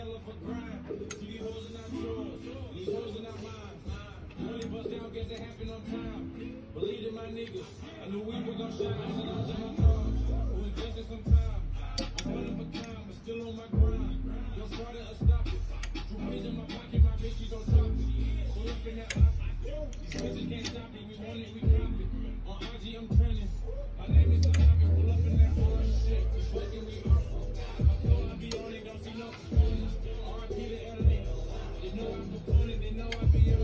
hell of a grind. See, these hoes are not yours. These hoes are not mine. Bust down, guess it happened on time. Believe in my niggas. I knew we were gonna shine. So those are my cars. Who invested some time. I'm one of a kind, but still on my grind. Stop it. Drew in my pocket, my bitch, don't drop it. So up in that office. These bitches can't stop me. If you want know I be